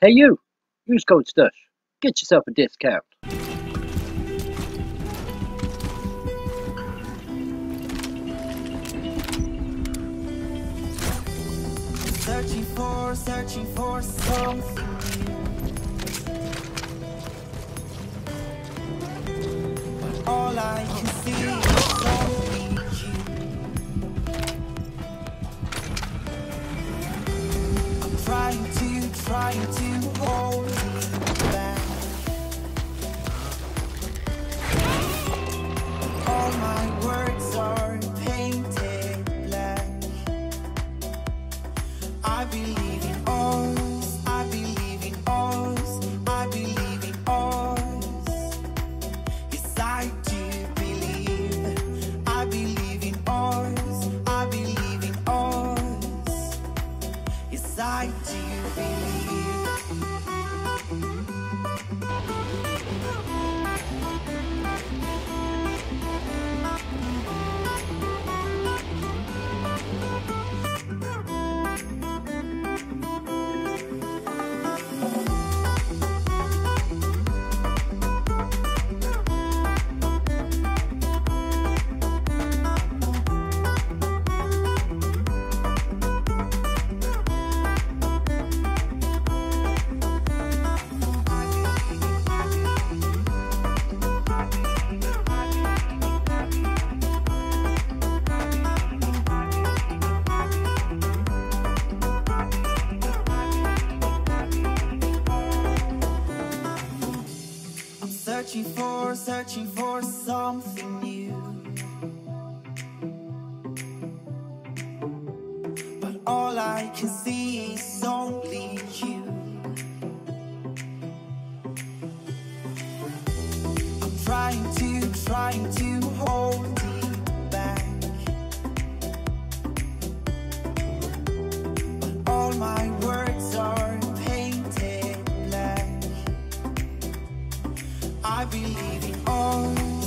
Hey you! Use code STUSH. Get yourself a discount. Searching for, searching for something trying to hold you back. All my words are painted black. I believe I do believe. Searching for, searching for something new. But all I can see is only you. I'm trying to, trying to I believe in all.